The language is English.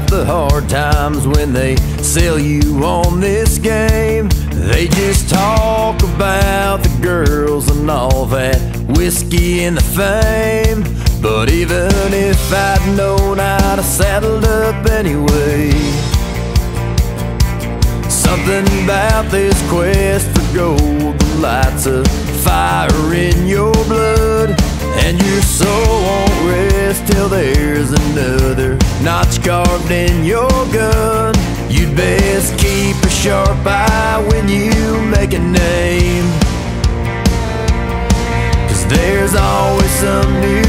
the hard times when they sell you on this game. They just talk about the girls and all that whiskey and the fame. But even if I'd known, I'd have saddled up anyway. Something about this quest for gold that lights a fire in your blood. And your soul won't rest till there's another notch carved in your gun. You'd best keep a sharp eye when you make a name. Cause there's always some new.